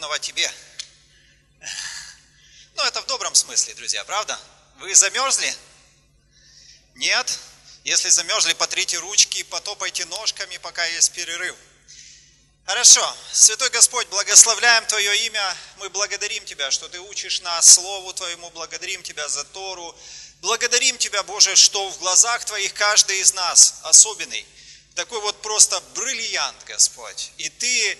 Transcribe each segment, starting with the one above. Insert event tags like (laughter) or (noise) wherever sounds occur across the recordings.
подобного тебе. Ну, это в добром смысле, друзья, правда? Вы замерзли? Нет? Если замерзли, потрите ручки, потопайте ножками, пока есть перерыв. Хорошо. Святой Господь, благословляем Твое имя. Мы благодарим Тебя, что Ты учишь нас Слову Твоему. Благодарим Тебя за Тору. Благодарим Тебя, Боже, что в глазах Твоих каждый из нас особенный. Такой вот просто бриллиант, Господь. И Ты,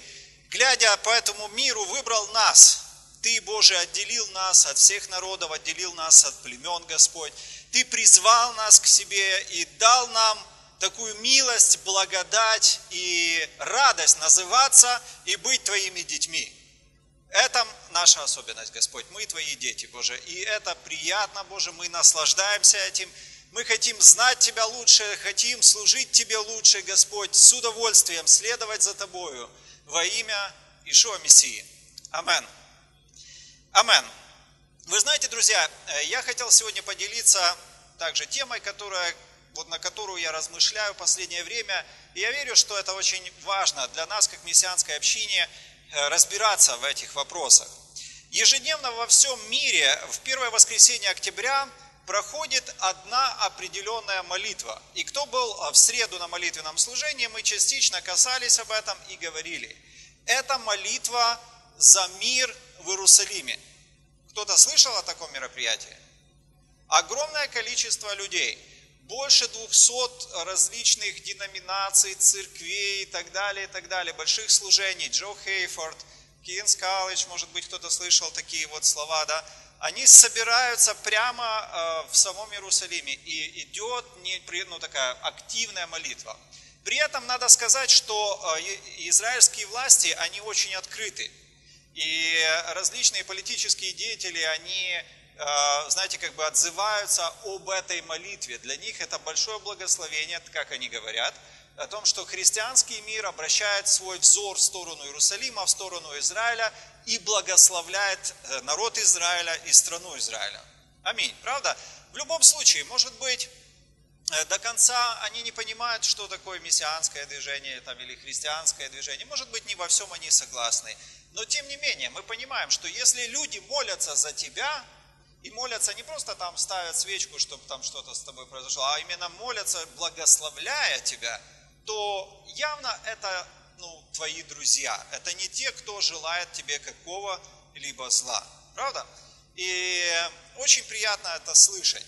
глядя по этому миру, выбрал нас. Ты, Боже, отделил нас от всех народов, отделил нас от племен, Господь. Ты призвал нас к себе и дал нам такую милость, благодать и радость называться и быть Твоими детьми. Это наша особенность, Господь. Мы Твои дети, Боже. И это приятно, Боже. Мы наслаждаемся этим. Мы хотим знать Тебя лучше, хотим служить Тебе лучше, Господь, с удовольствием следовать за Тобою во имя Ишуа Мессии. Амен. Амен. Вы знаете, друзья, э, я хотел сегодня поделиться также темой, которая, вот на которую я размышляю в последнее время. И я верю, что это очень важно для нас, как мессианской общине, э, разбираться в этих вопросах. Ежедневно во всем мире в первое воскресенье октября проходит одна определенная молитва. И кто был э, в среду на молитвенном служении, мы частично касались об этом и говорили. Это молитва за мир в Иерусалиме. Кто-то слышал о таком мероприятии? Огромное количество людей, больше 200 различных деноминаций, церквей и так далее, и так далее, больших служений. Джо Хейфорд, Кинс Колледж, может быть, кто-то слышал такие вот слова, да? Они собираются прямо э, в самом Иерусалиме, и идет ну, такая активная молитва. При этом надо сказать, что э, израильские власти, они очень открыты. И различные политические деятели, они, э, знаете, как бы отзываются об этой молитве. Для них это большое благословение, как они говорят, о том, что христианский мир обращает свой взор в сторону Иерусалима, в сторону Израиля и благословляет э, народ Израиля и страну Израиля. Аминь. Правда? В любом случае, может быть, э, до конца они не понимают, что такое мессианское движение там, или христианское движение. Может быть, не во всем они согласны. Но тем не менее, мы понимаем, что если люди молятся за тебя, и молятся не просто там ставят свечку, чтобы там что-то с тобой произошло, а именно молятся, благословляя тебя, то явно это ну, твои друзья. Это не те, кто желает тебе какого-либо зла. Правда? И очень приятно это слышать.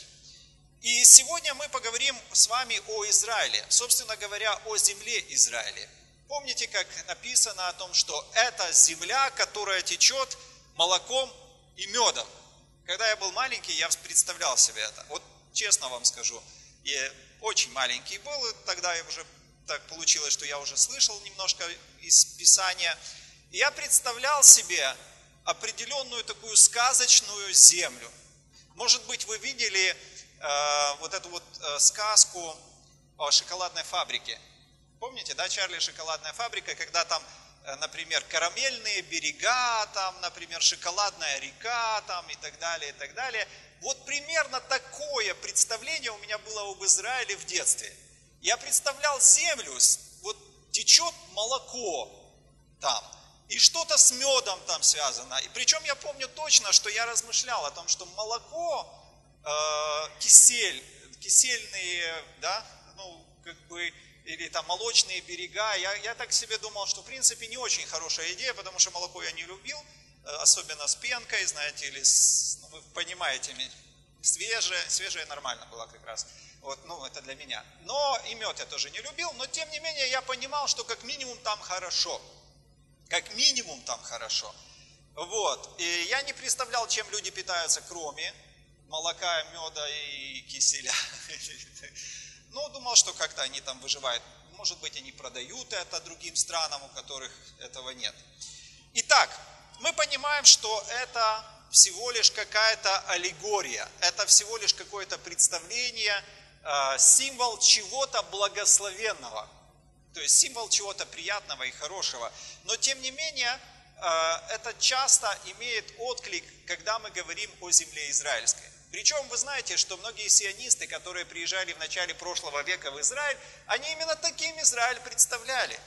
И сегодня мы поговорим с вами о Израиле, собственно говоря, о земле Израиля. Помните, как написано о том, что это земля, которая течет молоком и медом. Когда я был маленький, я представлял себе это. Вот честно вам скажу, я очень маленький был, и тогда я уже так получилось, что я уже слышал немножко из Писания. Я представлял себе определенную такую сказочную землю. Может быть, вы видели э, вот эту вот э, сказку о шоколадной фабрике – Помните, да, Чарли шоколадная фабрика, когда там, э, например, карамельные берега, там, например, шоколадная река, там и так далее, и так далее. Вот примерно такое представление у меня было об Израиле в детстве. Я представлял землю, вот течет молоко там, и что-то с медом там связано. И причем я помню точно, что я размышлял о том, что молоко, э, кисель, кисельные, да, ну, как бы или там молочные берега. Я, я так себе думал, что в принципе не очень хорошая идея, потому что молоко я не любил, э, особенно с пенкой, знаете, или с, ну, вы понимаете, свежее, свежее нормально было как раз. Вот, ну, это для меня. Но и мед я тоже не любил, но тем не менее я понимал, что как минимум там хорошо. Как минимум там хорошо. Вот. И я не представлял, чем люди питаются, кроме молока, меда и киселя. (laughs) Но думал, что как-то они там выживают. Может быть, они продают это другим странам, у которых этого нет. Итак, мы понимаем, что это всего лишь какая-то аллегория, это всего лишь какое-то представление, символ чего-то благословенного, то есть символ чего-то приятного и хорошего. Но тем не менее, а, это часто имеет отклик, когда мы говорим о земле израильской. Причем вы знаете, что многие сионисты, которые приезжали в начале прошлого века в Израиль, они именно таким Израиль представляли.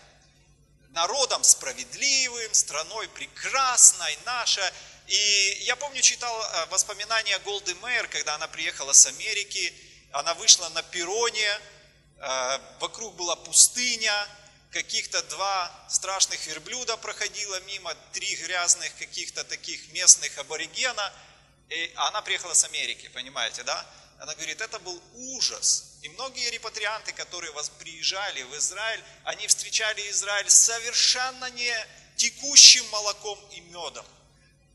народом справедливым, страной прекрасной, наша. И я помню, читал э, воспоминания Голды Мэйр, когда она приехала с Америки, она вышла на перроне, э, вокруг была пустыня, каких-то два страшных верблюда проходило мимо, три грязных каких-то таких местных аборигена. И она приехала с Америки, понимаете, да? Она говорит, это был ужас. И многие репатрианты, которые вас приезжали в Израиль, они встречали Израиль совершенно не текущим молоком и медом.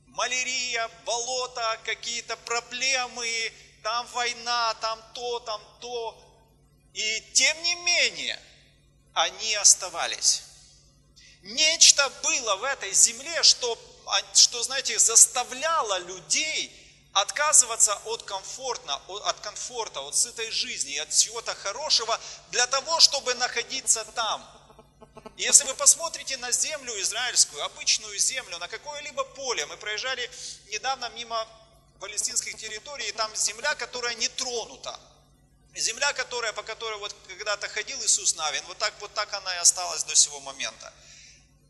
Малярия, болото, какие-то проблемы, там война, там то, там то. И тем не менее, они оставались. Нечто было в этой земле, что, что знаете, заставляло людей отказываться от комфортно, от комфорта, от сытой жизни, от чего-то хорошего, для того, чтобы находиться там. И если вы посмотрите на землю израильскую, обычную землю, на какое-либо поле, мы проезжали недавно мимо палестинских территорий, и там земля, которая не тронута. Земля, которая, по которой вот когда-то ходил Иисус Навин, вот так, вот так она и осталась до сего момента.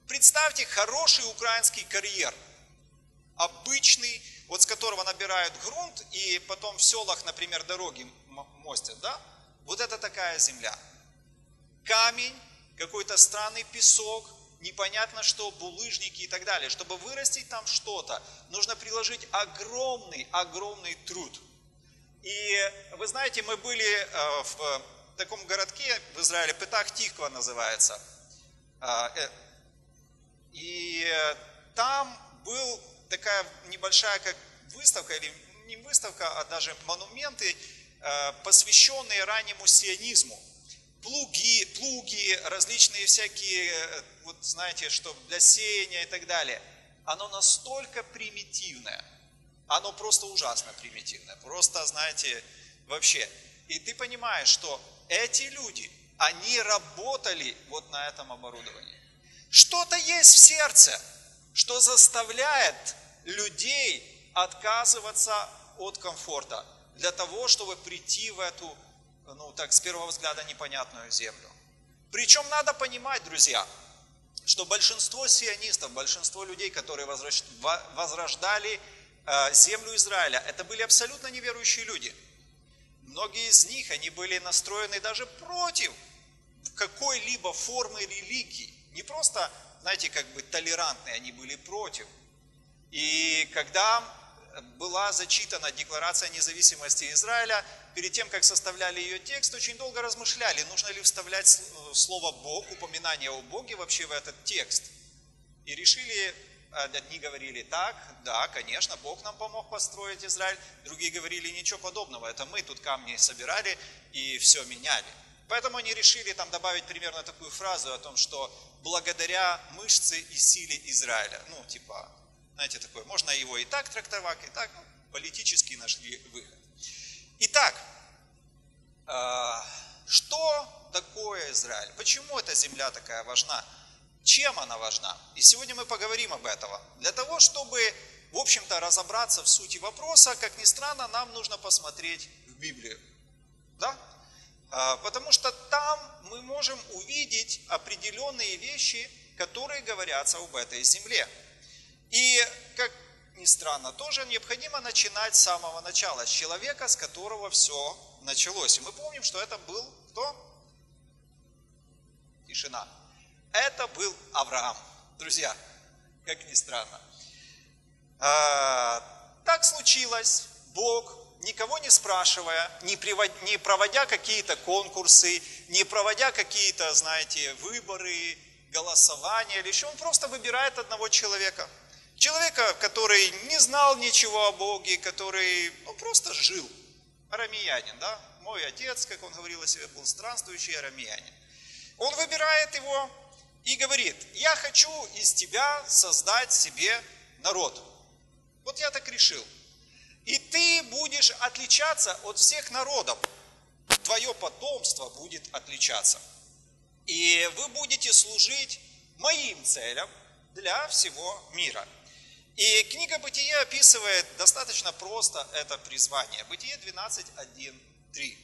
Представьте хороший украинский карьер, обычный, вот с которого набирают грунт и потом в селах, например, дороги мостят, да? Вот это такая земля. Камень, какой-то странный песок, непонятно что, булыжники и так далее. Чтобы вырастить там что-то, нужно приложить огромный, огромный труд. И вы знаете, мы были э, в таком городке в Израиле, Петах Тихва называется. А, э, и там был такая небольшая как выставка, или не выставка, а даже монументы, э, посвященные раннему сионизму плуги, плуги, различные всякие, э, вот знаете, что для сеяния и так далее, оно настолько примитивное, оно просто ужасно примитивное, просто, знаете, вообще. И ты понимаешь, что эти люди, они работали вот на этом оборудовании. Что-то есть в сердце, что заставляет людей отказываться от комфорта для того, чтобы прийти в эту ну так, с первого взгляда непонятную землю. Причем надо понимать, друзья, что большинство сионистов, большинство людей, которые возрождали э, землю Израиля, это были абсолютно неверующие люди. Многие из них, они были настроены даже против какой-либо формы религии. Не просто, знаете, как бы толерантные, они были против. И когда была зачитана Декларация независимости Израиля, перед тем, как составляли ее текст, очень долго размышляли, нужно ли вставлять э, слово «Бог», упоминание о Боге вообще в этот текст. И решили, э, одни говорили так, да, конечно, Бог нам помог построить Израиль, другие говорили ничего подобного, это мы тут камни собирали и все меняли. Поэтому они решили там добавить примерно такую фразу о том, что благодаря мышце и силе Израиля, ну типа знаете, такое, можно его и так трактовать, и так, ну, политически нашли выход. Итак, а, что такое Израиль? Почему эта земля такая важна? Чем она важна? И сегодня мы поговорим об этом. Для того, чтобы, в общем-то, разобраться в сути вопроса, как ни странно, нам нужно посмотреть в Библию. Да? А, потому что там мы можем увидеть определенные вещи, которые говорятся об этой земле. И, как ни странно, тоже необходимо начинать с самого начала, с человека, с которого все началось. И мы помним, что это был кто? Тишина. Это был Авраам. Друзья, как ни странно. А, так случилось, Бог, никого не спрашивая, не, привод, не проводя какие-то конкурсы, не проводя какие-то, знаете, выборы, голосования или еще, Он просто выбирает одного человека – Человека, который не знал ничего о Боге, который ну, просто жил. Арамеянин, да? Мой отец, как он говорил о себе, был странствующий арамеянин. Он выбирает его и говорит, я хочу из тебя создать себе народ. Вот я так решил. И ты будешь отличаться от всех народов. Твое потомство будет отличаться. И вы будете служить моим целям для всего мира. И книга Бытие описывает достаточно просто это призвание. Бытие 12, 1, 3.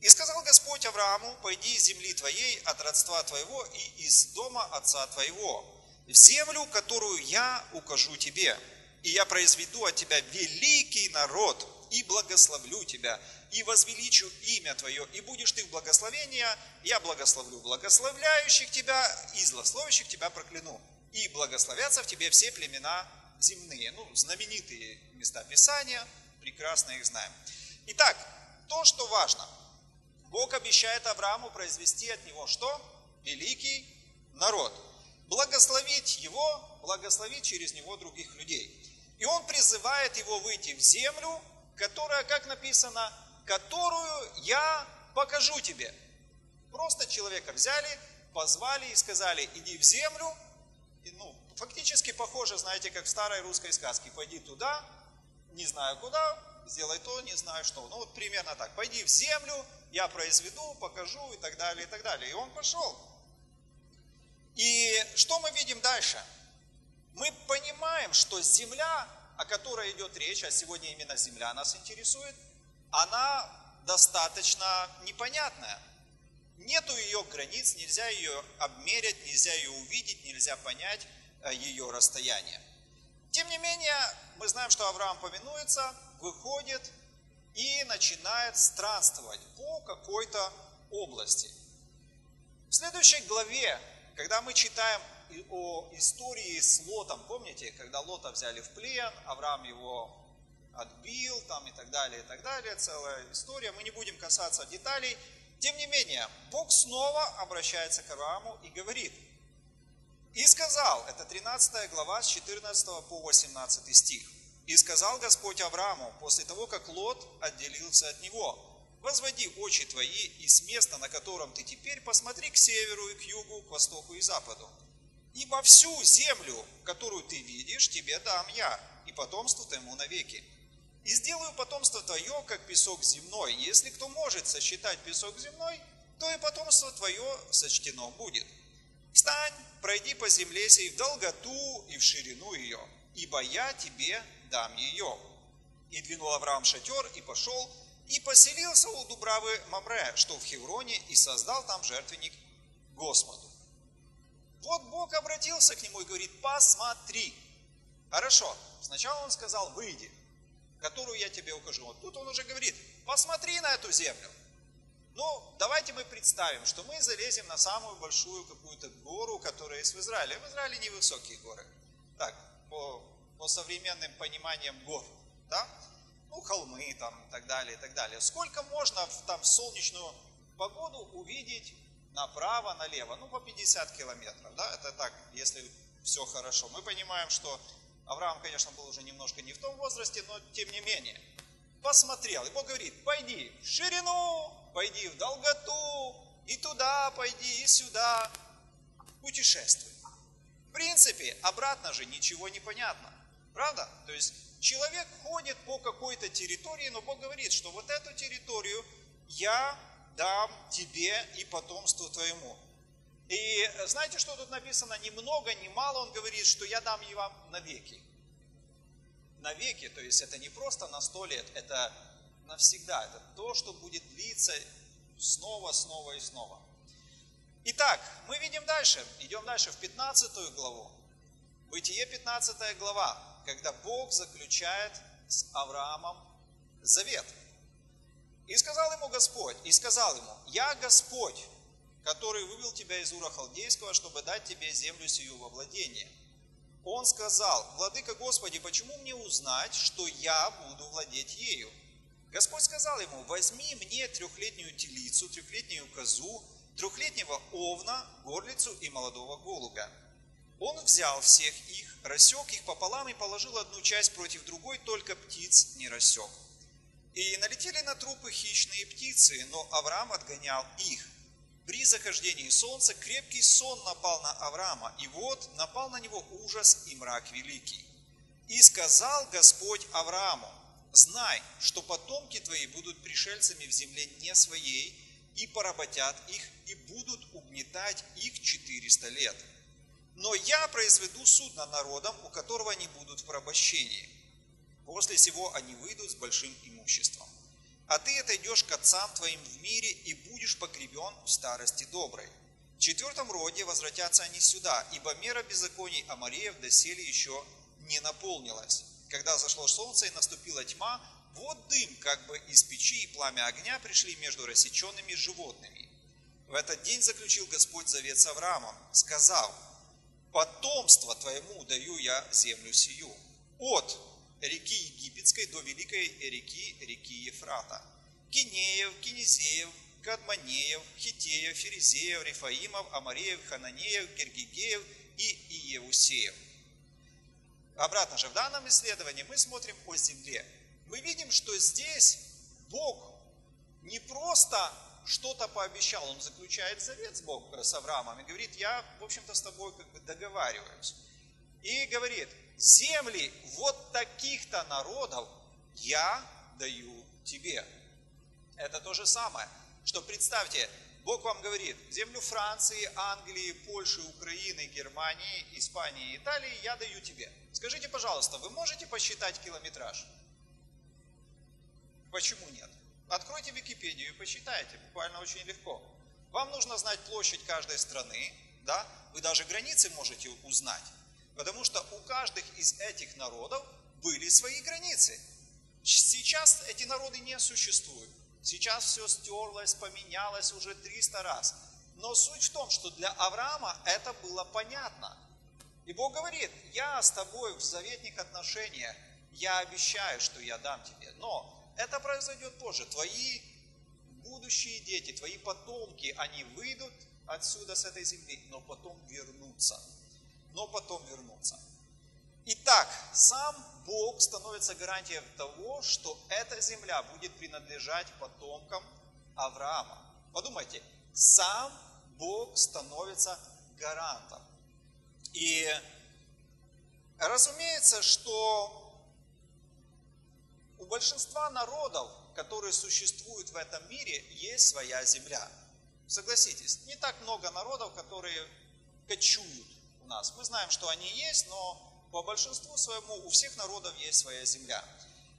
«И сказал Господь Аврааму, пойди из земли твоей, от родства твоего и из дома отца твоего, в землю, которую я укажу тебе, и я произведу от тебя великий народ, и благословлю тебя, и возвеличу имя твое, и будешь ты в благословении, я благословлю благословляющих тебя, и злословящих тебя прокляну. И благословятся в тебе все племена земные. Ну, знаменитые места Писания, прекрасно их знаем. Итак, то, что важно. Бог обещает Аврааму произвести от него что? Великий народ. Благословить его, благословить через него других людей. И он призывает его выйти в землю, которая, как написано, которую я покажу тебе. Просто человека взяли, позвали и сказали, иди в землю. Ну, фактически похоже, знаете, как в старой русской сказке. Пойди туда, не знаю куда, сделай то, не знаю что. Ну вот примерно так. Пойди в землю, я произведу, покажу и так далее, и так далее. И он пошел. И что мы видим дальше? Мы понимаем, что земля, о которой идет речь, а сегодня именно земля нас интересует, она достаточно непонятная. Нету ее границ, нельзя ее обмерять, нельзя ее увидеть, нельзя понять э, ее расстояние. Тем не менее, мы знаем, что Авраам повинуется, выходит и начинает странствовать по какой-то области. В следующей главе, когда мы читаем о истории с Лотом, помните, когда Лота взяли в плен, Авраам его отбил там и так далее, и так далее, целая история, мы не будем касаться деталей. Тем не менее, Бог снова обращается к Аврааму и говорит, и сказал, это 13 глава с 14 по 18 стих, и сказал Господь Аврааму, после того, как Лот отделился от него, возводи очи твои и с места, на котором ты теперь, посмотри к северу и к югу, к востоку и западу. Ибо всю землю, которую ты видишь, тебе дам я, и потомству твоему навеки. И сделаю потомство твое, как песок земной. Если кто может сосчитать песок земной, то и потомство твое сочтено будет. Встань, пройди по земле сей в долготу и в ширину ее, ибо я тебе дам ее. И двинул Авраам шатер, и пошел, и поселился у Дубравы Мамре, что в Хевроне, и создал там жертвенник Господу. Вот Бог обратился к нему и говорит, посмотри. Хорошо, сначала он сказал, выйди которую я тебе укажу. Вот тут он уже говорит, посмотри на эту землю. Ну, давайте мы представим, что мы залезем на самую большую какую-то гору, которая есть в Израиле. В Израиле невысокие горы. Так, по, по современным пониманиям гор. Да? Ну, холмы там и так далее, и так далее. Сколько можно в, там в солнечную погоду увидеть направо, налево? Ну, по 50 километров, да? Это так, если все хорошо. Мы понимаем, что Авраам, конечно, был уже немножко не в том возрасте, но тем не менее. Посмотрел, и Бог говорит, пойди в ширину, пойди в долготу, и туда пойди, и сюда. Путешествуй. В принципе, обратно же ничего не понятно. Правда? То есть человек ходит по какой-то территории, но Бог говорит, что вот эту территорию я дам тебе и потомству твоему. И знаете, что тут написано? Ни много, ни мало. Он говорит, что я дам вам навеки. Навеки, то есть это не просто на сто лет, это навсегда. Это то, что будет длиться снова, снова и снова. Итак, мы видим дальше, идем дальше в 15 главу. Бытие 15 глава, когда Бог заключает с Авраамом завет. И сказал ему Господь, и сказал ему, я Господь, который вывел тебя из Ура Халдейского, чтобы дать тебе землю сию во владение. Он сказал, Владыка Господи, почему мне узнать, что я буду владеть ею? Господь сказал ему, возьми мне трехлетнюю телицу, трехлетнюю козу, трехлетнего овна, горлицу и молодого голубя. Он взял всех их, рассек их пополам и положил одну часть против другой, только птиц не рассек. И налетели на трупы хищные птицы, но Авраам отгонял их. При захождении солнца крепкий сон напал на Авраама, и вот напал на него ужас и мрак великий. И сказал Господь Аврааму, знай, что потомки твои будут пришельцами в земле не своей, и поработят их, и будут угнетать их четыреста лет. Но я произведу суд над народом, у которого они будут в порабощении. После сего они выйдут с большим имуществом а ты отойдешь к отцам твоим в мире и будешь погребен в старости доброй. В четвертом роде возвратятся они сюда, ибо мера беззаконий Амареев доселе еще не наполнилась. Когда зашло солнце и наступила тьма, вот дым, как бы из печи и пламя огня пришли между рассеченными животными. В этот день заключил Господь завет с Авраамом, сказал, «Потомство твоему даю я землю сию, от реки Египетской до великой реки, реки Ефрата, Кинеев, Кинезеев, Кадманеев, Хитеев, Ферезеев, Рифаимов, Амареев, Хананеев, Гергигеев и Иевусеев. Обратно же, в данном исследовании мы смотрим о земле. Мы видим, что здесь Бог не просто что-то пообещал, Он заключает завет с Богом, с Авраамом, и говорит, я, в общем-то, с тобой как бы договариваюсь. И говорит, земли вот таких-то народов я даю тебе. Это то же самое, что представьте, Бог вам говорит, землю Франции, Англии, Польши, Украины, Германии, Испании, Италии я даю тебе. Скажите, пожалуйста, вы можете посчитать километраж? Почему нет? Откройте Википедию и посчитайте, буквально очень легко. Вам нужно знать площадь каждой страны, да? Вы даже границы можете узнать, потому что у каждых из этих народов были свои границы. Сейчас эти народы не существуют. Сейчас все стерлось, поменялось уже 300 раз. Но суть в том, что для Авраама это было понятно. И Бог говорит, я с тобой в заветных отношениях, я обещаю, что я дам тебе. Но это произойдет позже. Твои будущие дети, твои потомки, они выйдут отсюда, с этой земли, но потом вернутся. Но потом вернутся. Итак, сам Бог становится гарантией того, что эта земля будет принадлежать потомкам Авраама. Подумайте, сам Бог становится гарантом. И разумеется, что у большинства народов, которые существуют в этом мире, есть своя земля. Согласитесь, не так много народов, которые кочуют у нас. Мы знаем, что они есть, но по большинству своему у всех народов есть своя земля.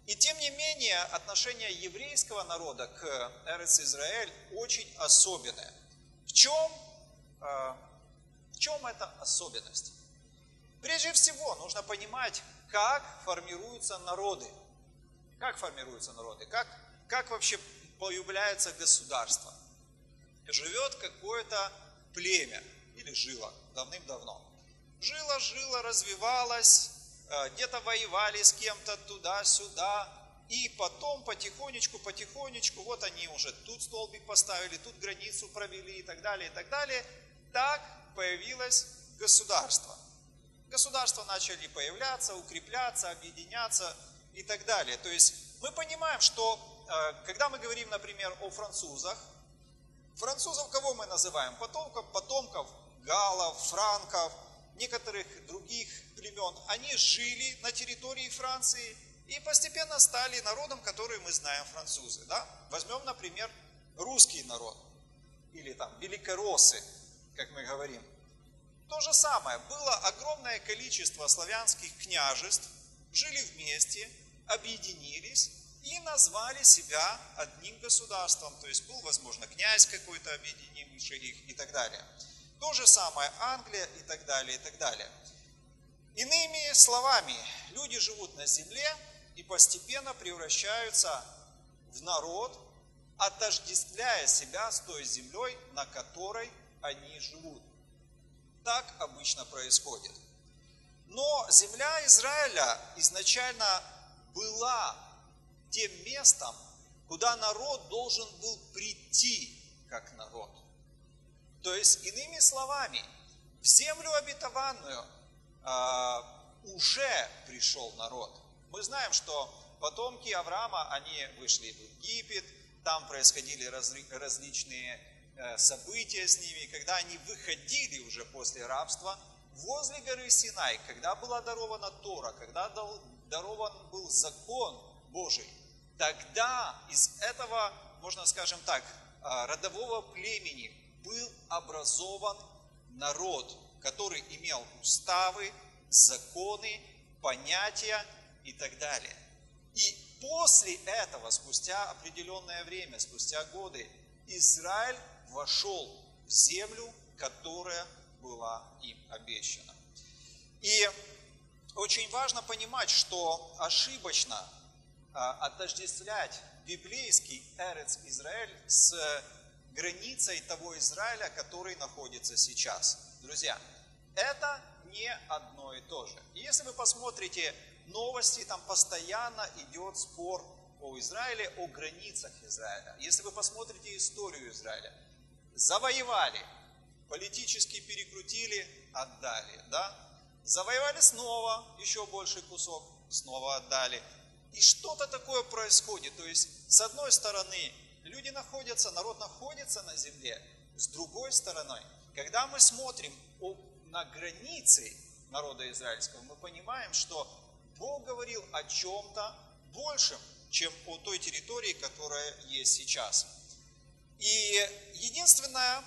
И тем не менее, отношение еврейского народа к Эрец Израиль очень особенное. В чем, э, в чем эта особенность? Прежде всего, нужно понимать, как формируются народы. Как формируются народы? Как, как вообще появляется государство? Живет какое-то племя или жило давным-давно жило, развивалось, э, где-то воевали с кем-то туда-сюда, и потом потихонечку, потихонечку, вот они уже тут столбик поставили, тут границу провели и так далее, и так далее. Так появилось государство. Государства начали появляться, укрепляться, объединяться и так далее. То есть мы понимаем, что э, когда мы говорим, например, о французах, французов кого мы называем? Потомков, потомков галов, франков, некоторых других племен, они жили на территории Франции и постепенно стали народом, который мы знаем французы. Да? Возьмем, например, русский народ или там великороссы, как мы говорим. То же самое, было огромное количество славянских княжеств, жили вместе, объединились и назвали себя одним государством. То есть был, возможно, князь какой-то, объединивший их и так далее. То же самое Англия и так далее, и так далее. Иными словами, люди живут на земле и постепенно превращаются в народ, отождествляя себя с той землей, на которой они живут. Так обычно происходит. Но земля Израиля изначально была тем местом, куда народ должен был прийти как народ. То есть, иными словами, в землю обетованную а, уже пришел народ. Мы знаем, что потомки Авраама, они вышли в Египет, там происходили разли, различные э, события с ними, когда они выходили уже после рабства, возле горы Синай, когда была дарована Тора, когда дал, дарован был закон Божий, тогда из этого, можно скажем так, а, родового племени был образован народ, который имел уставы, законы, понятия и так далее. И после этого, спустя определенное время, спустя годы, Израиль вошел в землю которая была им обещана. И очень важно понимать, что ошибочно а, отождествлять библейский Эрец Израиль с границей того Израиля, который находится сейчас. Друзья, это не одно и то же. И если вы посмотрите новости, там постоянно идет спор о Израиле, о границах Израиля. Если вы посмотрите историю Израиля, завоевали, политически перекрутили, отдали, да? Завоевали снова еще больший кусок, снова отдали. И что-то такое происходит. То есть, с одной стороны, люди находятся, народ находится на земле, с другой стороны, когда мы смотрим на границы народа израильского, мы понимаем, что Бог говорил о чем-то большем, чем о той территории, которая есть сейчас. И единственное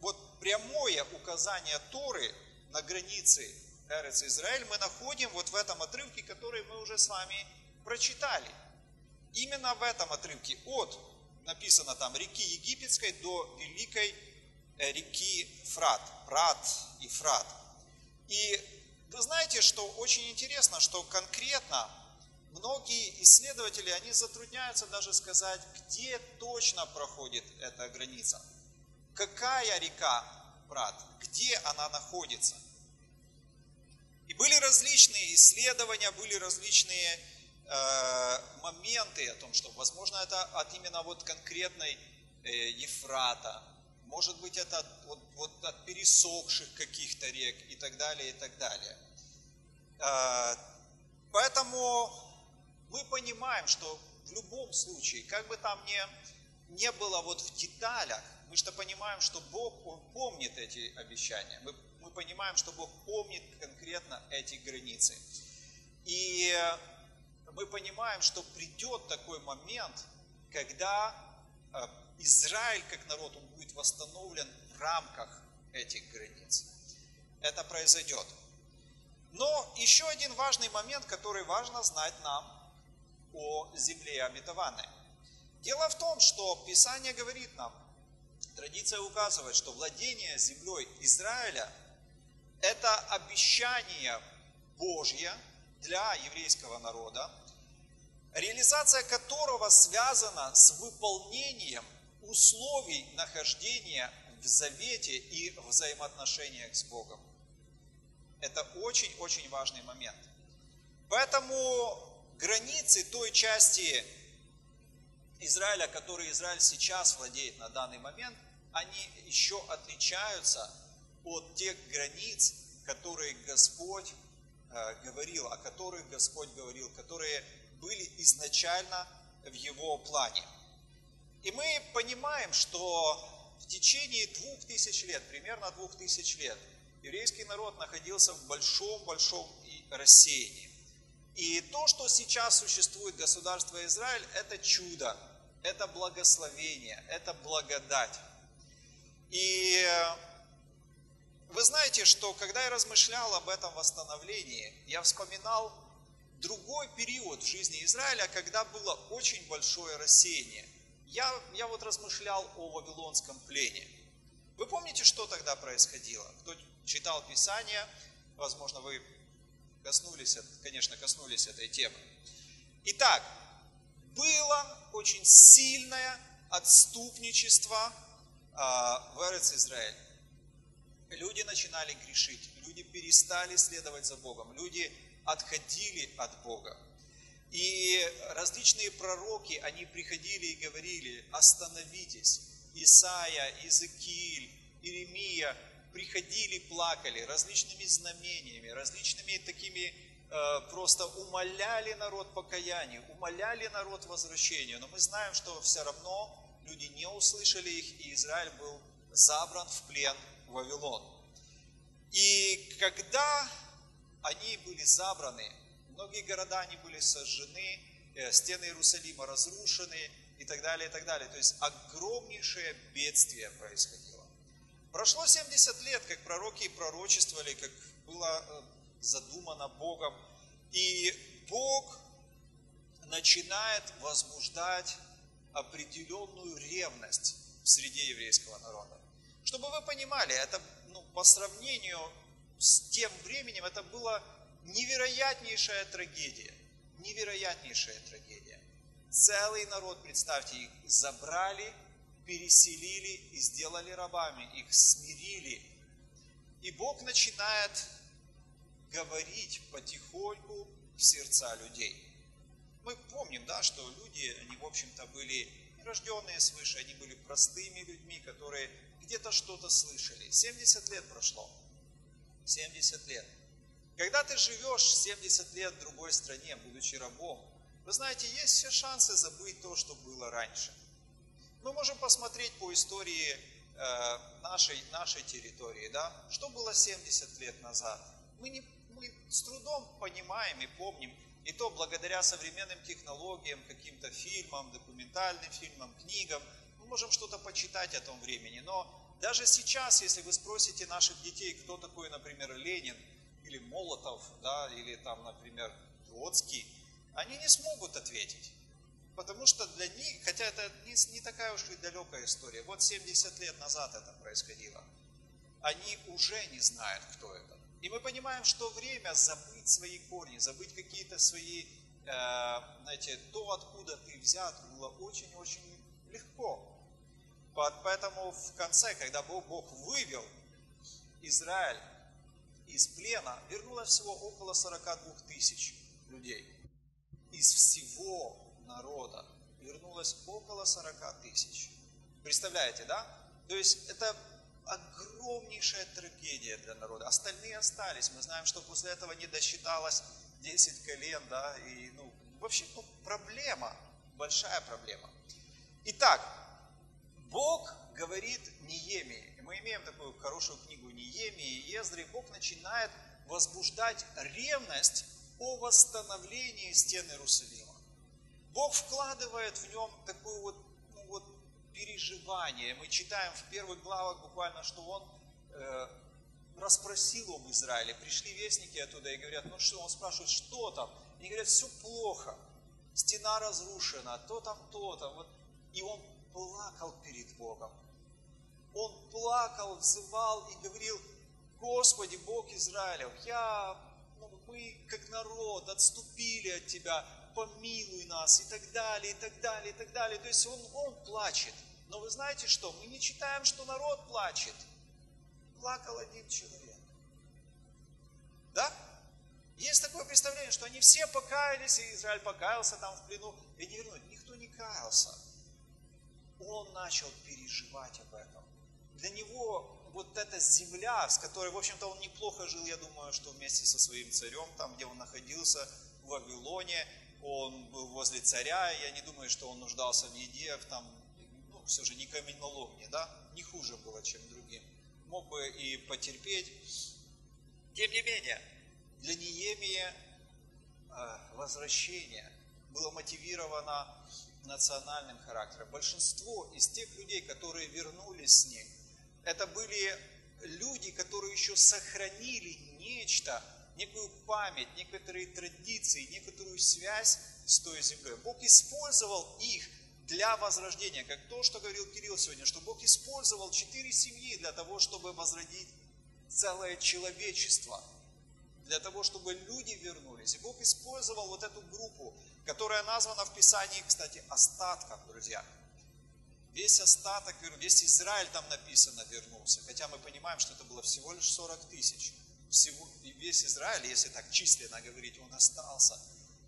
вот прямое указание Торы на границы Эрец Израиль мы находим вот в этом отрывке, который мы уже с вами прочитали. Именно в этом отрывке от, написано там, реки Египетской до великой э, реки Фрат, Прат и Фрат. И вы знаете, что очень интересно, что конкретно многие исследователи, они затрудняются даже сказать, где точно проходит эта граница. Какая река Брат, где она находится. И были различные исследования, были различные моменты о том, что, возможно, это от именно вот конкретной э, Ефрата, может быть, это от, вот, вот от пересохших каких-то рек и так далее, и так далее. А, поэтому мы понимаем, что в любом случае, как бы там ни, не было вот в деталях, мы что понимаем, что Бог, Он помнит эти обещания. Мы, мы понимаем, что Бог помнит конкретно эти границы. И мы понимаем, что придет такой момент, когда а, Израиль как народ, он будет восстановлен в рамках этих границ. Это произойдет. Но еще один важный момент, который важно знать нам о земле обетованной. Дело в том, что Писание говорит нам, традиция указывает, что владение землей Израиля – это обещание Божье для еврейского народа, реализация которого связана с выполнением условий нахождения в завете и взаимоотношениях с Богом. Это очень-очень важный момент. Поэтому границы той части Израиля, которой Израиль сейчас владеет на данный момент, они еще отличаются от тех границ, которые Господь э, говорил, о которых Господь говорил, которые были изначально в Его плане. И мы понимаем, что в течение двух тысяч лет, примерно двух тысяч лет, еврейский народ находился в большом-большом рассеянии. И то, что сейчас существует государство Израиль, это чудо, это благословение, это благодать. И вы знаете, что когда я размышлял об этом восстановлении, я вспоминал другой период в жизни Израиля, когда было очень большое рассеяние я, я вот размышлял о Вавилонском плене. Вы помните, что тогда происходило? Кто читал Писание, возможно, вы коснулись, конечно, коснулись этой темы. Итак, было очень сильное отступничество а, в Эрец Израиль. Люди начинали грешить, люди перестали следовать за Богом, люди отходили от Бога. И различные пророки, они приходили и говорили, остановитесь. Исаия, Иезекииль, Иеремия приходили, плакали различными знамениями, различными такими э, просто умоляли народ покаяния, умоляли народ возвращения. Но мы знаем, что все равно люди не услышали их, и Израиль был забран в плен в Вавилон. И когда они были забраны, Многие города, они были сожжены, э, стены Иерусалима разрушены и так далее, и так далее. То есть огромнейшее бедствие происходило. Прошло 70 лет, как пророки пророчествовали, как было э, задумано Богом. И Бог начинает возбуждать определенную ревность в среде еврейского народа. Чтобы вы понимали, это ну, по сравнению с тем временем, это была невероятнейшая трагедия. Невероятнейшая трагедия. Целый народ, представьте, их забрали, переселили и сделали рабами, их смирили. И Бог начинает говорить потихоньку в сердца людей. Мы помним, да, что люди, они, в общем-то, были рожденные свыше, они были простыми людьми, которые где-то что-то слышали. 70 лет прошло. 70 лет. Когда ты живешь 70 лет в другой стране, будучи рабом, вы знаете, есть все шансы забыть то, что было раньше. Мы можем посмотреть по истории э, нашей, нашей территории, да, что было 70 лет назад. Мы, не, мы с трудом понимаем и помним, и то благодаря современным технологиям, каким-то фильмам, документальным фильмам, книгам, мы можем что-то почитать о том времени. Но даже сейчас, если вы спросите наших детей, кто такой, например, Ленин, или Молотов, да, или там, например, Троцкий, они не смогут ответить. Потому что для них, хотя это не, не такая уж и далекая история, вот 70 лет назад это происходило, они уже не знают, кто это. И мы понимаем, что время забыть свои корни, забыть какие-то свои, э, знаете, то, откуда ты взят, было очень-очень легко. Поэтому в конце, когда Бог, вывел Израиль из плена, вернулось всего около 42 тысяч людей. Из всего народа вернулось около 40 тысяч. Представляете, да? То есть это огромнейшая трагедия для народа. Остальные остались. Мы знаем, что после этого не досчиталось 10 колен, да, и, ну, вообще, ну, проблема, большая проблема. Итак, Бог говорит Неемии. Мы имеем такую хорошую книгу Неемии и Ездры. Бог начинает возбуждать ревность о восстановлении стен Иерусалима. Бог вкладывает в нем такую вот переживания. Мы читаем в первых главах буквально, что он э, расспросил об Израиле. Пришли вестники оттуда и говорят, ну что, он спрашивает, что там? Они говорят, все плохо, стена разрушена, то там, то там. Вот. И он плакал перед Богом. Он плакал, взывал и говорил, Господи, Бог Израилев, я, ну, мы как народ отступили от Тебя, помилуй нас и так далее, и так далее, и так далее. То есть он, он плачет. Но вы знаете что? Мы не читаем, что народ плачет. Плакал один человек. Да? Есть такое представление, что они все покаялись, и Израиль покаялся там в плену, и не вернули. Никто не каялся. Он начал переживать об этом. Для него вот эта земля, с которой, в общем-то, он неплохо жил, я думаю, что вместе со своим царем, там, где он находился, в Вавилоне, он был возле царя, я не думаю, что он нуждался в еде, в там, ну, все же не каменоломне, да, не хуже было, чем другим. Мог бы и потерпеть. Тем не менее, для Неемии э, возвращение было мотивировано национальным характером. Большинство из тех людей, которые вернулись с ним, это были люди, которые еще сохранили нечто некую память, некоторые традиции, некоторую связь с той землей. Бог использовал их для возрождения, как то, что говорил Кирилл сегодня, что Бог использовал четыре семьи для того, чтобы возродить целое человечество, для того, чтобы люди вернулись. И Бог использовал вот эту группу, которая названа в Писании, кстати, остатком, друзья. Весь остаток, весь Израиль там написано вернулся, хотя мы понимаем, что это было всего лишь 40 тысяч всего, весь Израиль, если так численно говорить, он остался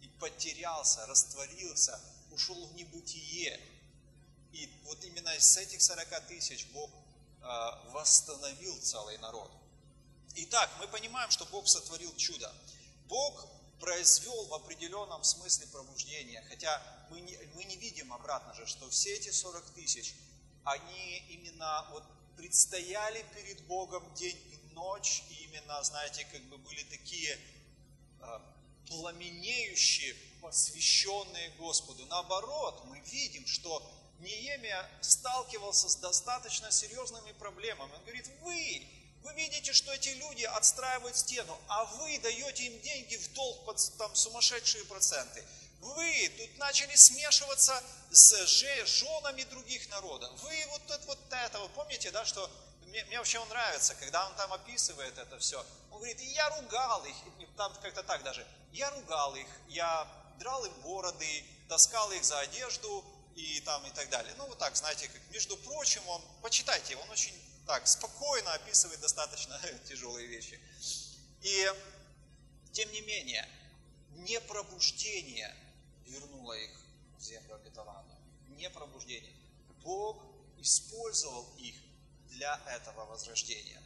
и потерялся, растворился, ушел в небытие. И вот именно с этих 40 тысяч Бог э, восстановил целый народ. Итак, мы понимаем, что Бог сотворил чудо. Бог произвел в определенном смысле пробуждение, хотя мы не, мы не видим обратно же, что все эти 40 тысяч, они именно вот предстояли перед Богом день ночь, и именно, знаете, как бы были такие э, пламенеющие, посвященные Господу. Наоборот, мы видим, что Неемия сталкивался с достаточно серьезными проблемами. Он говорит, вы, вы видите, что эти люди отстраивают стену, а вы даете им деньги в долг под там, сумасшедшие проценты. Вы тут начали смешиваться с женами других народов. Вы вот, вот, вот это, вы помните, да, что мне, мне вообще он нравится, когда он там описывает это все. Он говорит, и я ругал их, там как-то так даже, я ругал их, я драл им бороды, таскал их за одежду и там и так далее. Ну вот так, знаете, как, между прочим, он, почитайте, он очень так спокойно описывает достаточно (laughs) тяжелые вещи. И тем не менее, не пробуждение вернуло их в землю обетованную. Не пробуждение. Бог использовал их для этого возрождения.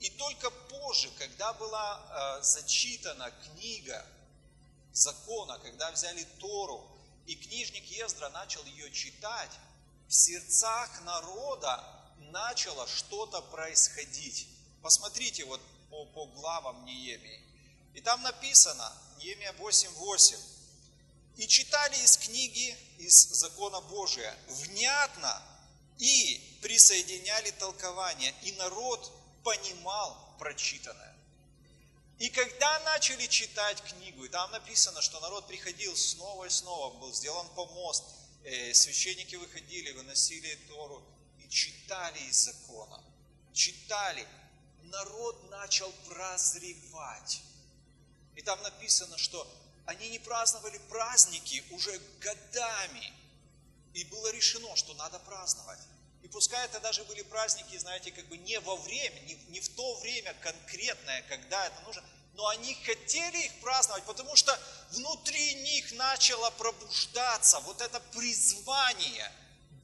И только позже, когда была э, зачитана книга закона, когда взяли Тору, и книжник Ездра начал ее читать, в сердцах народа начало что-то происходить. Посмотрите вот по, по главам Неемии. И там написано, Неемия 8.8, «И читали из книги, из закона Божия, внятно, и присоединяли толкование, и народ понимал прочитанное. И когда начали читать книгу, и там написано, что народ приходил снова и снова, был сделан помост, э, священники выходили, выносили Тору читали из закона. Читали. Народ начал прозревать. И там написано, что они не праздновали праздники уже годами. И было решено, что надо праздновать. И пускай это даже были праздники, знаете, как бы не во время, не, не в то время конкретное, когда это нужно, но они хотели их праздновать, потому что внутри них начало пробуждаться вот это призвание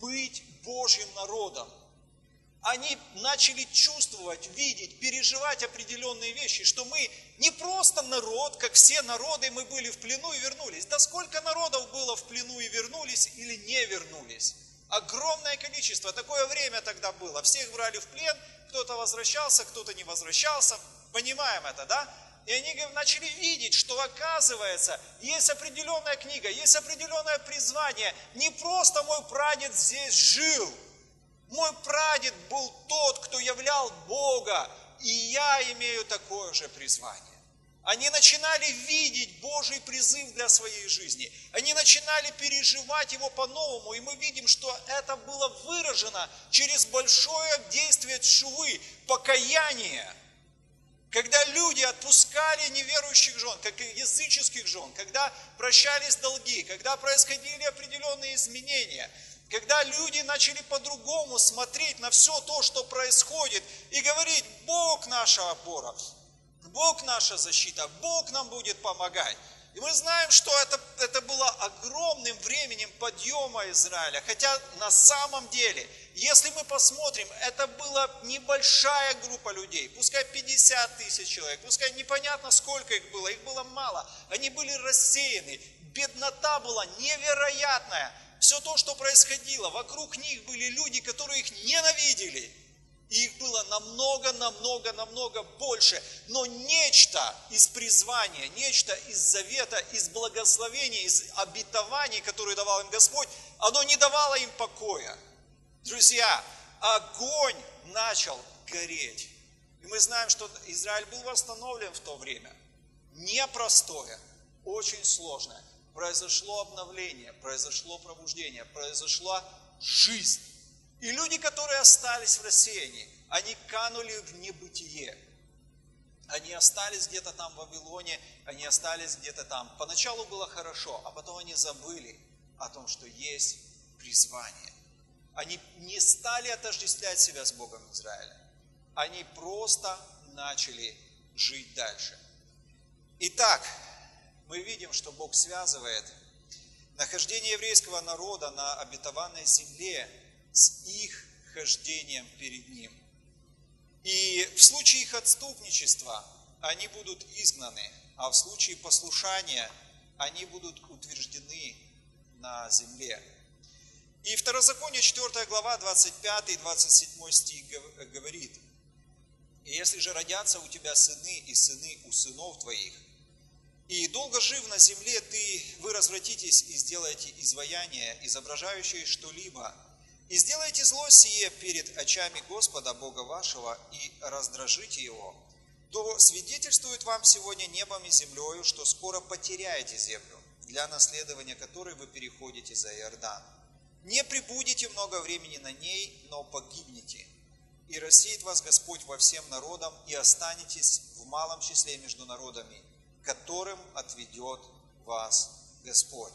быть Божьим народом. Они начали чувствовать, видеть, переживать определенные вещи, что мы не просто народ, как все народы, мы были в плену и вернулись. Да сколько народов было в плену и вернулись или не вернулись? Огромное количество. Такое время тогда было. Всех брали в плен, кто-то возвращался, кто-то не возвращался. Понимаем это, да? И они начали видеть, что оказывается, есть определенная книга, есть определенное призвание. Не просто мой прадед здесь жил. Мой прадед был тот, кто являл Бога, и я имею такое же призвание. Они начинали видеть Божий призыв для своей жизни. Они начинали переживать его по-новому. И мы видим, что это было выражено через большое действие чувы, покаяние. Когда люди отпускали неверующих жен, как и языческих жен, когда прощались долги, когда происходили определенные изменения, когда люди начали по-другому смотреть на все то, что происходит, и говорить, Бог наша опора, Бог наша защита, Бог нам будет помогать. И мы знаем, что это, это было огромным временем подъема Израиля. Хотя на самом деле, если мы посмотрим, это была небольшая группа людей, пускай 50 тысяч человек, пускай непонятно сколько их было, их было мало. Они были рассеяны, беднота была невероятная. Все то, что происходило, вокруг них были люди, которые их ненавидели. И их было намного, намного, намного больше. Но нечто из призвания, нечто из завета, из благословения, из обетований, которые давал им Господь, оно не давало им покоя. Друзья, огонь начал гореть. И мы знаем, что Израиль был восстановлен в то время. Непростое, очень сложное. Произошло обновление, произошло пробуждение, произошла жизнь. И люди, которые остались в рассеянии, они канули в небытие. Они остались где-то там в Вавилоне, они остались где-то там. Поначалу было хорошо, а потом они забыли о том, что есть призвание. Они не стали отождествлять себя с Богом Израиля. Они просто начали жить дальше. Итак, мы видим, что Бог связывает нахождение еврейского народа на обетованной земле с их хождением перед Ним. И в случае их отступничества они будут изгнаны, а в случае послушания они будут утверждены на земле. И Второзаконие 4 глава 25 и 27 стих говорит, «И если же родятся у тебя сыны и сыны у сынов твоих, и долго жив на земле ты, вы развратитесь и сделаете изваяние, изображающее что-либо, и сделайте зло сие перед очами Господа Бога вашего и раздражите его, то свидетельствует вам сегодня небом и землею, что скоро потеряете землю, для наследования которой вы переходите за Иордан. Не прибудете много времени на ней, но погибнете. и рассеет вас Господь во всем народам, и останетесь в малом числе между народами, которым отведет вас Господь.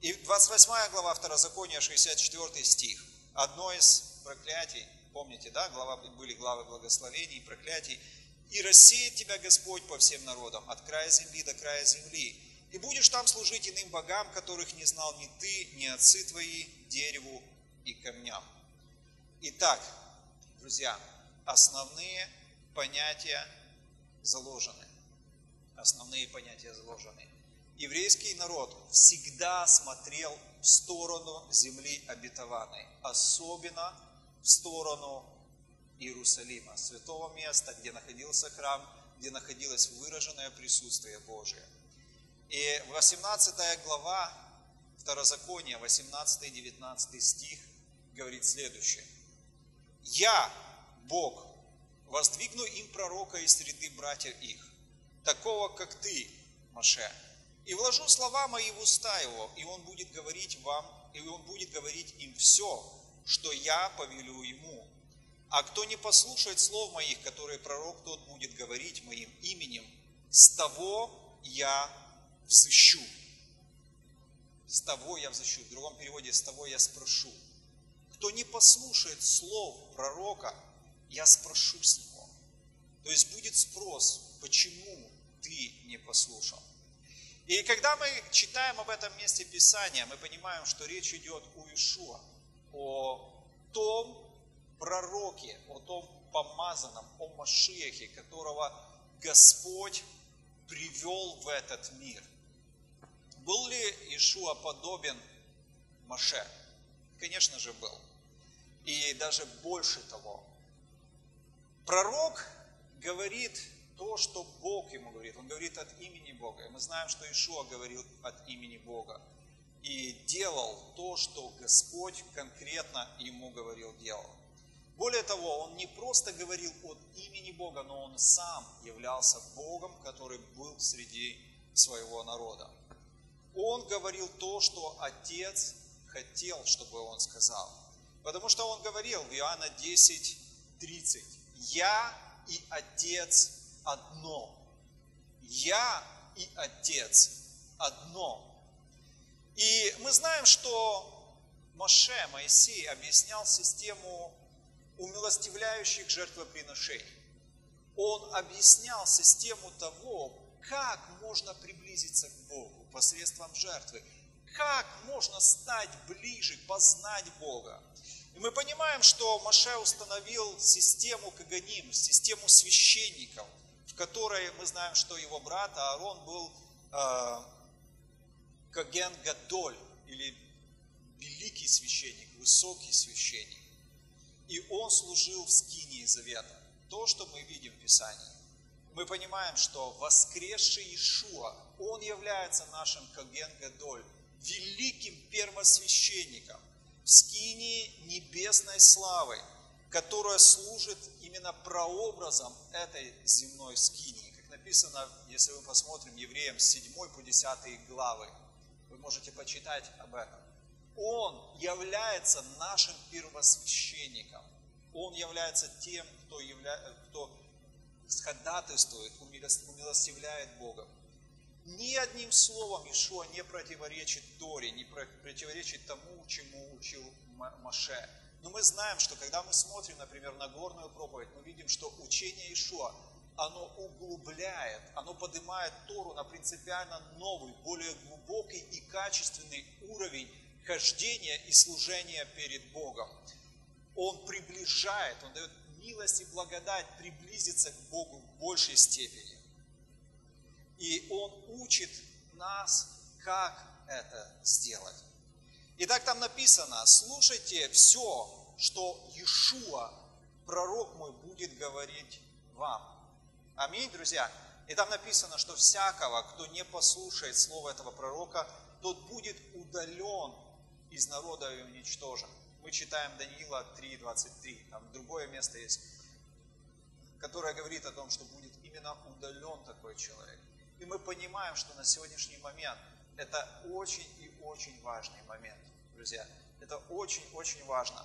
И 28 глава Второзакония, 64 стих. Одно из проклятий, помните, да, глава, были главы благословений и проклятий. «И рассеет тебя Господь по всем народам, от края земли до края земли, и будешь там служить иным богам, которых не знал ни ты, ни отцы твои, дереву и камням». Итак, друзья, основные понятия заложены. Основные понятия заложены. Еврейский народ всегда смотрел в сторону земли обетованной, особенно в сторону Иерусалима, святого места, где находился храм, где находилось выраженное присутствие Божие. И 18 глава Второзакония, 18-19 стих говорит следующее. «Я, Бог, воздвигну им пророка из среды братьев их, такого, как ты, Маше, и вложу слова мои в уста его, и он будет говорить вам, и он будет говорить им все, что я повелю ему. А кто не послушает слов моих, которые пророк тот будет говорить моим именем, с того я взыщу. С того я взыщу. В другом переводе, с того я спрошу. Кто не послушает слов пророка, я спрошу с него. То есть будет спрос, почему ты не послушал. И когда мы читаем об этом месте Писания, мы понимаем, что речь идет о Ишуа, о том пророке, о том помазанном, о Машехе, которого Господь привел в этот мир. Был ли Ишуа подобен Маше? Конечно же был. И даже больше того. Пророк говорит то, что Бог ему говорит. Он говорит от имени Бога. И мы знаем, что Ишуа говорил от имени Бога. И делал то, что Господь конкретно ему говорил, делал. Более того, он не просто говорил от имени Бога, но он сам являлся Богом, который был среди своего народа. Он говорил то, что Отец хотел, чтобы он сказал. Потому что он говорил в Иоанна 10, 30, «Я и Отец одно. Я и Отец одно. И мы знаем, что Моше, Моисей, объяснял систему умилостивляющих жертвоприношений. Он объяснял систему того, как можно приблизиться к Богу посредством жертвы, как можно стать ближе, познать Бога. И мы понимаем, что Маше установил систему Каганим, систему священников – которой мы знаем, что его брат Аарон был э, Каген Гадоль, или великий священник, высокий священник. И он служил в скинии завета. То, что мы видим в Писании. Мы понимаем, что воскресший Ишуа, он является нашим Каген Гадоль, великим первосвященником в скинии небесной славы, которая служит именно прообразом этой земной скинии. Как написано, если мы посмотрим Евреям с 7 по 10 главы, вы можете почитать об этом. Он является нашим первосвященником. Он является тем, кто, явля... кто ходатайствует, умилостивляет Бога. Ни одним словом Ишуа не противоречит Торе, не противоречит тому, чему учил Маше. Но мы знаем, что когда мы смотрим, например, на горную проповедь, мы видим, что учение Ишуа, оно углубляет, оно поднимает Тору на принципиально новый, более глубокий и качественный уровень хождения и служения перед Богом. Он приближает, он дает милость и благодать приблизиться к Богу в большей степени. И он учит нас, как это сделать. Итак, там написано, слушайте все, что Иешуа, пророк мой, будет говорить вам. Аминь, друзья. И там написано, что всякого, кто не послушает слова этого пророка, тот будет удален из народа и уничтожен. Мы читаем Даниила 3.23, там другое место есть, которое говорит о том, что будет именно удален такой человек. И мы понимаем, что на сегодняшний момент это очень и очень важный момент друзья. Это очень-очень важно.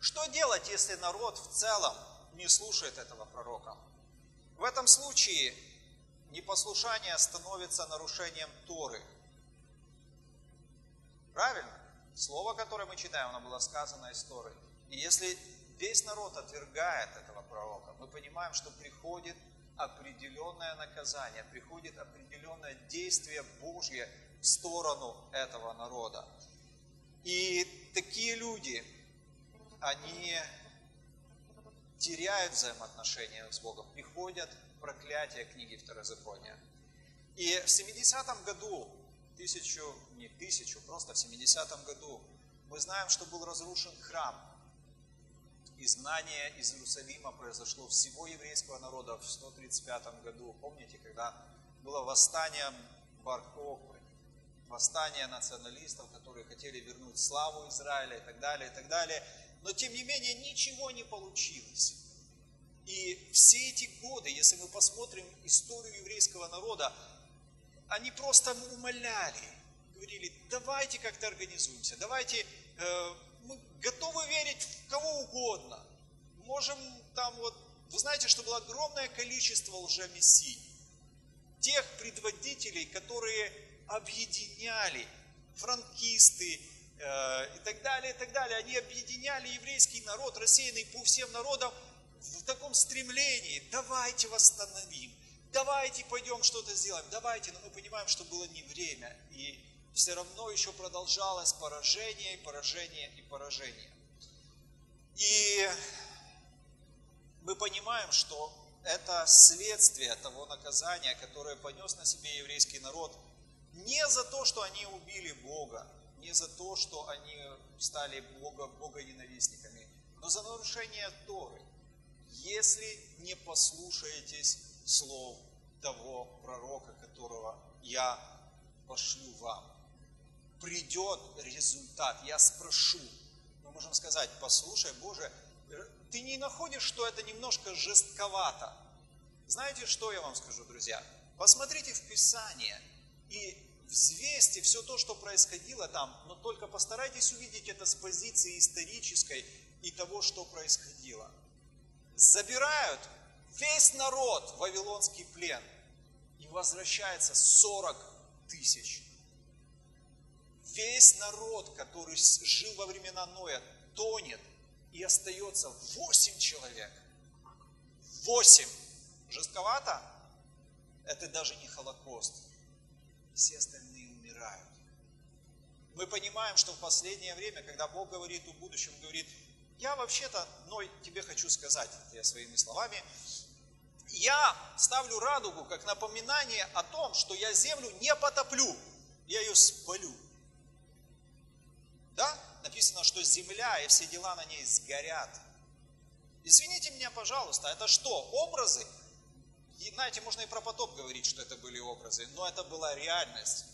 Что делать, если народ в целом не слушает этого пророка? В этом случае непослушание становится нарушением Торы. Правильно? Слово, которое мы читаем, оно было сказано из Торы. И если весь народ отвергает этого пророка, мы понимаем, что приходит определенное наказание, приходит определенное действие Божье в сторону этого народа. И такие люди, они теряют взаимоотношения с Богом, приходят проклятие книги Второзакония. И в 70-м году, тысячу, не тысячу, просто в 70-м году, мы знаем, что был разрушен храм. Изгнание из Иерусалима произошло всего еврейского народа в 135 году. Помните, когда было восстание Бархокры, восстание националистов, которые хотели вернуть славу Израиля и так далее, и так далее. Но тем не менее ничего не получилось. И все эти годы, если мы посмотрим историю еврейского народа, они просто умоляли, говорили, давайте как-то организуемся, давайте, э, мы готовы верить в кого угодно. Можем там вот, вы знаете, что было огромное количество лжемессий, тех предводителей, которые объединяли франкисты э, и так далее, и так далее. Они объединяли еврейский народ, рассеянный по всем народам, в таком стремлении, давайте восстановим, давайте пойдем что-то сделаем, давайте, но мы понимаем, что было не время, и все равно еще продолжалось поражение, поражение и поражение. И мы понимаем, что это следствие того наказания, которое понес на себе еврейский народ, не за то, что они убили Бога, не за то, что они стали Бога, богоненавистниками, но за нарушение Торы если не послушаетесь слов того пророка, которого я пошлю вам. Придет результат. Я спрошу. Мы можем сказать, послушай, Боже, ты не находишь, что это немножко жестковато? Знаете, что я вам скажу, друзья? Посмотрите в Писание и взвесьте все то, что происходило там, но только постарайтесь увидеть это с позиции исторической и того, что происходило – забирают весь народ в Вавилонский плен, и возвращается 40 тысяч. Весь народ, который жил во времена Ноя, тонет, и остается 8 человек. 8. Жестковато? Это даже не Холокост. Все остальные умирают. Мы понимаем, что в последнее время, когда Бог говорит о будущем, говорит, я вообще-то, но тебе хочу сказать, я своими словами, я ставлю радугу как напоминание о том, что я землю не потоплю, я ее спалю. Да? Написано, что земля и все дела на ней сгорят. Извините меня, пожалуйста, это что, образы? И, знаете, можно и про потоп говорить, что это были образы, но это была реальность.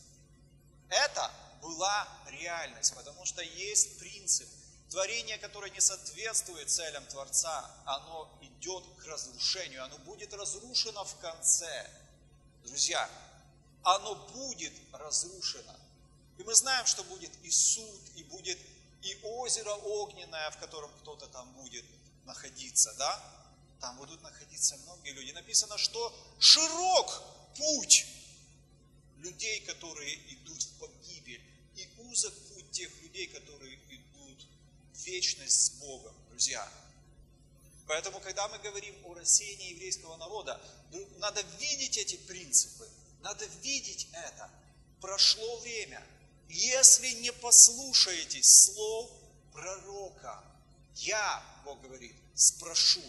Это была реальность, потому что есть принцип – Творение, которое не соответствует целям Творца, оно идет к разрушению, оно будет разрушено в конце. Друзья, оно будет разрушено. И мы знаем, что будет и суд, и будет и озеро огненное, в котором кто-то там будет находиться, да? Там будут находиться многие люди. Написано, что широк путь людей, которые идут в погибель, и узок путь тех людей, которые вечность с Богом, друзья. Поэтому, когда мы говорим о рассеянии еврейского народа, надо видеть эти принципы, надо видеть это. Прошло время. Если не послушаетесь слов пророка, я, Бог говорит, спрошу.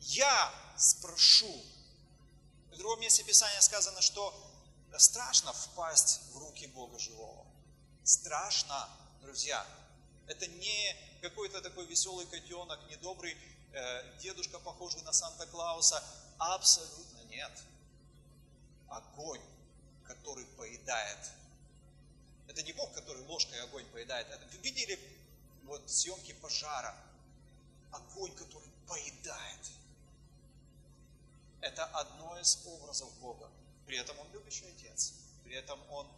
Я спрошу. В другом месте Писания сказано, что страшно впасть в руки Бога живого. Страшно, друзья. Это не какой-то такой веселый котенок, недобрый э, дедушка, похожий на Санта-Клауса. Абсолютно нет. Огонь, который поедает. Это не Бог, который ложкой огонь поедает. Это, вы видели вот съемки пожара? Огонь, который поедает. Это одно из образов Бога. При этом Он любящий Отец. При этом Он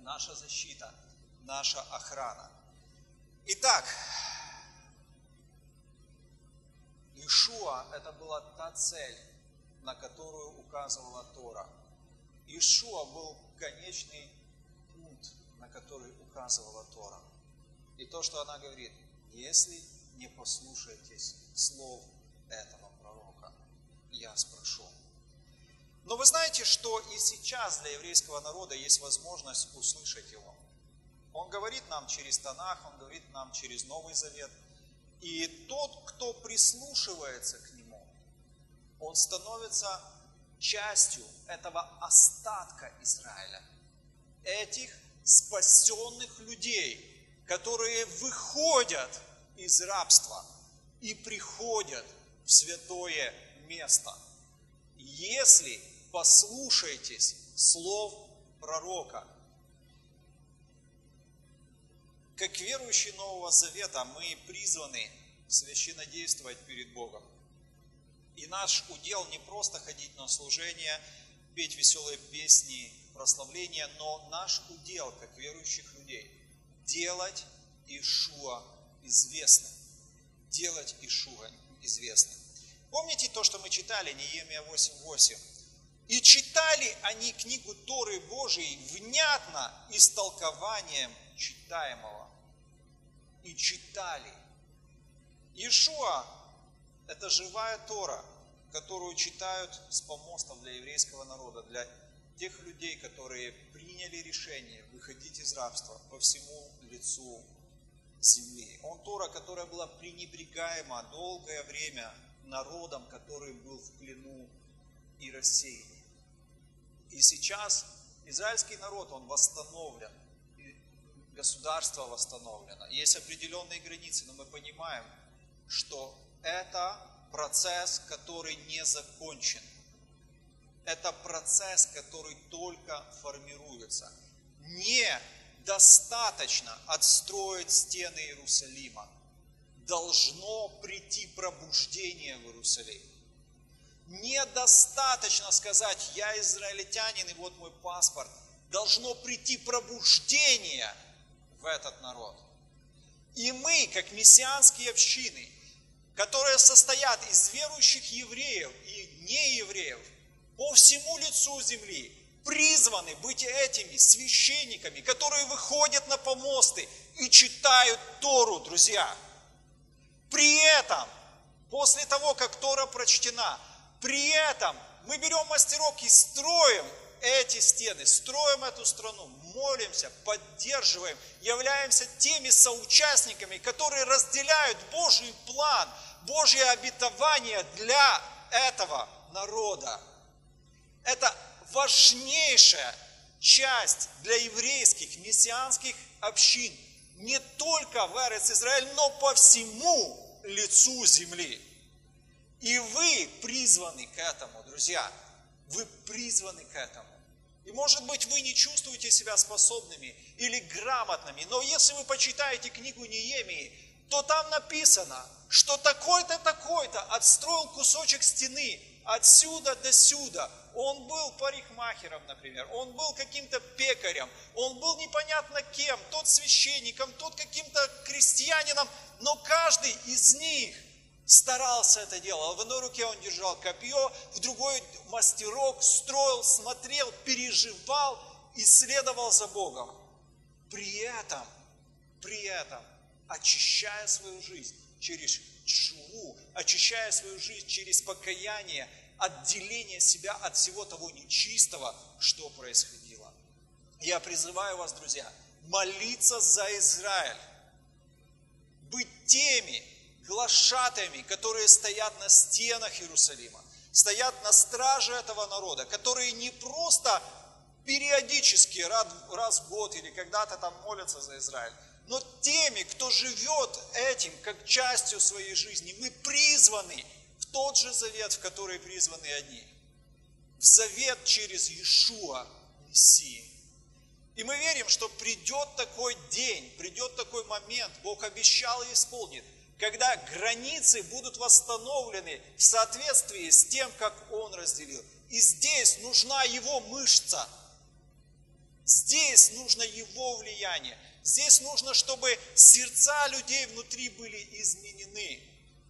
наша защита, наша охрана. Итак, Ишуа – это была та цель, на которую указывала Тора. Ишуа был конечный который указывала Тора. И то, что она говорит, если не послушаетесь слов этого пророка, я спрошу. Но вы знаете, что и сейчас для еврейского народа есть возможность услышать его. Он говорит нам через Танах, он говорит нам через Новый Завет. И тот, кто прислушивается к нему, он становится частью этого остатка Израиля, этих спасенных людей, которые выходят из рабства и приходят в святое место. Если послушаетесь слов пророка. Как верующие Нового Завета мы призваны священнодействовать перед Богом. И наш удел не просто ходить на служение, петь веселые песни, прославления, но наш удел, как верующих людей, делать Ишуа известным. Делать Ишуа известным. Помните то, что мы читали, Неемия 8.8? И читали они книгу Торы Божией внятно истолкованием читаемого. И читали. Ишуа – это живая Тора, которую читают с помостов для еврейского народа, для тех людей, которые приняли решение выходить из рабства по всему лицу земли. Он Тора, которая была пренебрегаема долгое время народом, который был в плену и рассеянии. И сейчас израильский народ, он восстановлен, государство восстановлено. Есть определенные границы, но мы понимаем, что это процесс, который не закончен. Это процесс, который только формируется. Недостаточно отстроить стены Иерусалима. Должно прийти пробуждение в Иерусалим. Недостаточно сказать, я израильтянин, и вот мой паспорт. Должно прийти пробуждение в этот народ. И мы, как мессианские общины, которые состоят из верующих евреев и неевреев, по всему лицу земли, призваны быть этими священниками, которые выходят на помосты и читают Тору, друзья. При этом, после того, как Тора прочтена, при этом мы берем мастерок и строим эти стены, строим эту страну, молимся, поддерживаем, являемся теми соучастниками, которые разделяют Божий план, Божье обетование для этого народа. Это важнейшая часть для еврейских мессианских общин, не только в Эрец Израиль, но по всему лицу земли. И вы призваны к этому, друзья. Вы призваны к этому. И может быть вы не чувствуете себя способными или грамотными, но если вы почитаете книгу Неемии, то там написано, что такой-то, такой-то отстроил кусочек стены отсюда до сюда. Он был парикмахером, например, он был каким-то пекарем, он был непонятно кем, тот священником, тот каким-то крестьянином, но каждый из них старался это делать. В одной руке он держал копье, в другой мастерок, строил, смотрел, переживал, исследовал за Богом. При этом, при этом, очищая свою жизнь через чуву, очищая свою жизнь через покаяние, отделение себя от всего того нечистого, что происходило. Я призываю вас, друзья, молиться за Израиль, быть теми, глашатаями, которые стоят на стенах Иерусалима, стоят на страже этого народа, которые не просто периодически, раз в год или когда-то там молятся за Израиль, но теми, кто живет этим как частью своей жизни, мы призваны в тот же завет, в который призваны одни. В завет через Иешуа, Мессии. И мы верим, что придет такой день, придет такой момент, Бог обещал и исполнит, когда границы будут восстановлены в соответствии с тем, как Он разделил. И здесь нужна Его мышца. Здесь нужно Его влияние. Здесь нужно, чтобы сердца людей внутри были изменены.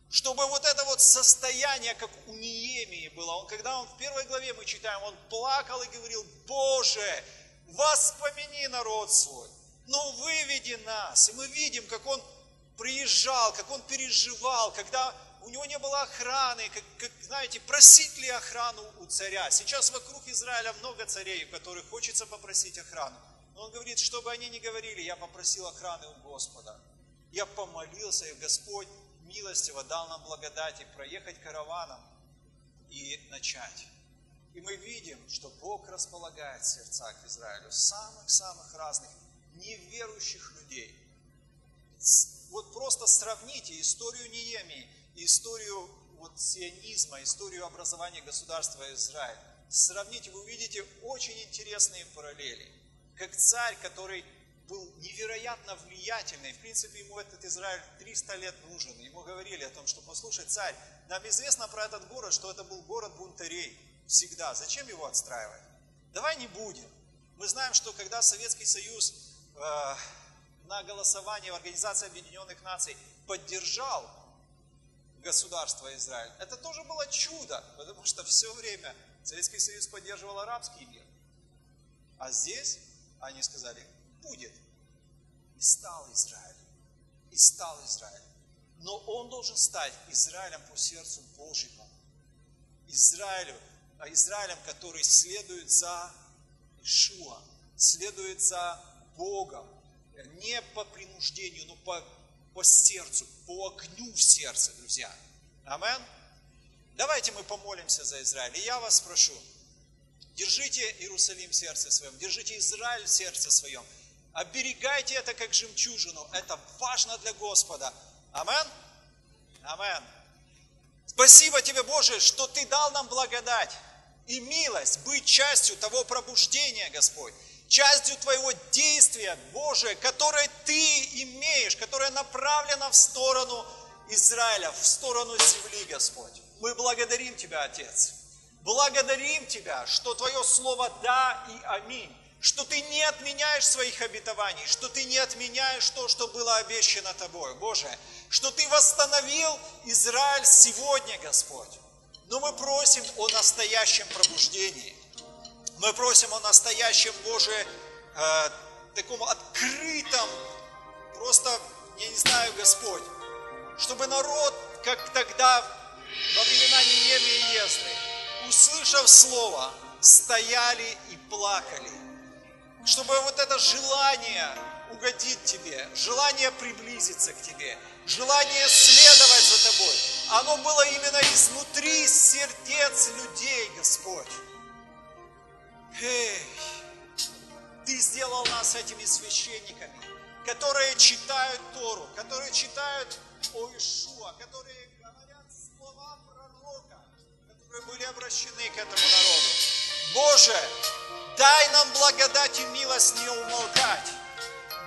Чтобы вот это вот состояние, как у Неемии было, он, когда он в первой главе мы читаем, он плакал и говорил, Боже, воспомини народ свой, ну выведи нас. И мы видим, как он приезжал, как он переживал, когда у него не было охраны, как, как, знаете, просить ли охрану у царя. Сейчас вокруг Израиля много царей, у которых хочется попросить охрану. Но он говорит, чтобы они не говорили, я попросил охраны у Господа. Я помолился, и Господь милостиво дал нам благодати проехать караваном и начать. И мы видим, что Бог располагает в сердцах Израилю самых-самых разных неверующих людей. Вот просто сравните историю Неемии историю вот сионизма, историю образования государства Израиль. Сравните, вы увидите очень интересные параллели. Как царь, который был невероятно влиятельный, в принципе, ему этот Израиль 300 лет нужен. Ему говорили о том, что, послушай, царь, нам известно про этот город, что это был город бунтарей всегда. Зачем его отстраивать? Давай не будем. Мы знаем, что когда Советский Союз э, на голосовании в Организации Объединенных Наций поддержал государства Израиль. Это тоже было чудо, потому что все время Советский Союз поддерживал арабский мир. А здесь они сказали, будет. И стал Израиль. И стал Израиль. Но он должен стать Израилем по сердцу Божьему. Израилю, а Израилем, который следует за Ишуа, следует за Богом, не по принуждению, но по по сердцу, по огню в сердце, друзья. Амен. Давайте мы помолимся за Израиль. И я вас прошу, держите Иерусалим в сердце своем, держите Израиль в сердце своем. Оберегайте это как жемчужину. Это важно для Господа. Амен. Амен. Спасибо тебе, Боже, что Ты дал нам благодать и милость быть частью того пробуждения, Господь частью Твоего действия, Божие, которое Ты имеешь, которое направлено в сторону Израиля, в сторону земли, Господь. Мы благодарим Тебя, Отец. Благодарим Тебя, что Твое Слово «да» и «аминь», что Ты не отменяешь своих обетований, что Ты не отменяешь то, что было обещано Тобой, Боже, что Ты восстановил Израиль сегодня, Господь. Но мы просим о настоящем пробуждении – мы просим о настоящем Боже, э, таком открытом, просто, я не знаю, Господь, чтобы народ, как тогда, во времена Неемии и Ездры, услышав Слово, стояли и плакали. Чтобы вот это желание угодить Тебе, желание приблизиться к Тебе, желание следовать за Тобой, оно было именно изнутри сердец людей, Господь. Эй, Ты сделал нас этими священниками, которые читают Тору, которые читают о Ишуа, которые которые были обращены к этому народу. Боже, дай нам благодать и милость не умолкать.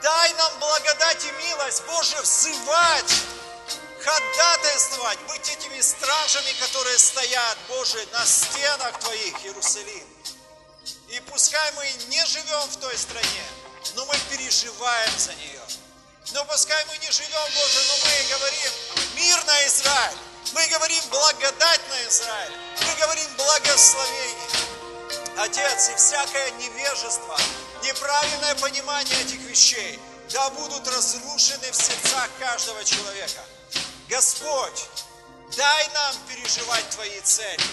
Дай нам благодать и милость, Боже, взывать, ходатайствовать, быть этими стражами, которые стоят, Боже, на стенах Твоих, Иерусалим. И пускай мы не живем в той стране, но мы переживаем за нее. Но пускай мы не живем, Боже, но мы говорим мир на Израиль. Мы говорим благодать на Израиль. Мы говорим благословение. Отец, и всякое невежество, неправильное понимание этих вещей, да будут разрушены в сердцах каждого человека. Господь, дай нам переживать Твои цели.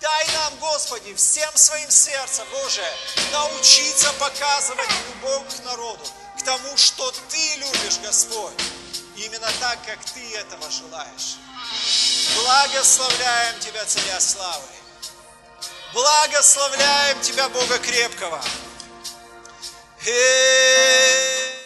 Дай нам, Господи, всем своим сердцем, Боже, научиться показывать любовь к народу, к тому, что Ты любишь, Господь, именно так, как Ты этого желаешь. Благословляем Тебя, Царя Славы. Благословляем Тебя, Бога крепкого. Эй!